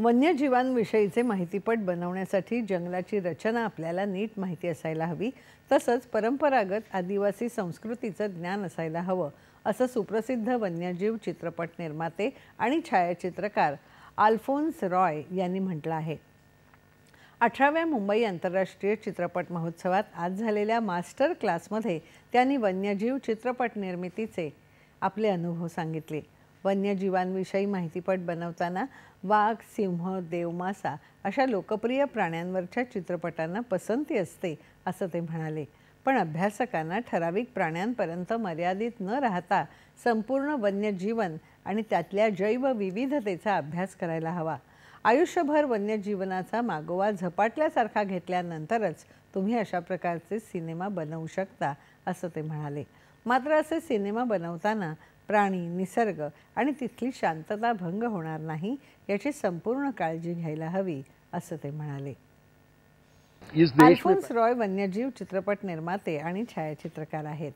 वन्यजीवांविषयीचे माहितीपट बनवण्यासाठी जंगलाची रचना आपल्याला नीट माहिती असायला हवी. तसंच परंपरागत आदिवासी संस्कृतीचं ज्ञान असायला हवं असं सुप्रसिद्ध वन्यजीव चित्रपट निर्माते आणि छायाचित्रकार आल्फोन्स रॉय यांनी म्हटलं आहे. अठराव्या मुंबई आंतरराष्ट्रीय चित्रपट महोत्सवात आज झालेल्या मास्टर क्लासमध्ये त्यांनी वन्यजीव चित्रपट निर्मितीचे आपले अनुभव सांगितले. वन्यजीवांविषयी माहितीपट बनवताना वाघ सिंह देवमासा अशा लोकप्रिय प्राण्यांवरच्या चित्रपटांना पसंती असते असं ते म्हणाले. पण अभ्यासकांना ठराविक प्राण्यांपर्यंत मर्यादित न राहता संपूर्ण वन्यजीवन आणि त्यातल्या जैवविविधतेचा अभ्यास करायला हवा. आयुष्यभर वन्यजीवनाचा मागोवा झपाटल्यासारखा घेतल्यानंतरच तुम्ही अशा प्रकारचे सिनेमा बनवू शकता असं ते म्हणाले. मात्र असे सिनेमा बनवताना प्राणी निसर्ग आणि तिथली शांतता भंग होणार नाही याची संपूर्ण काळजी घ्यायला हवी असं ते म्हणाले. अल्फोन्स रॉय वन्यजीव चित्रपट निर्माते आणि छायाचित्रकार आहेत.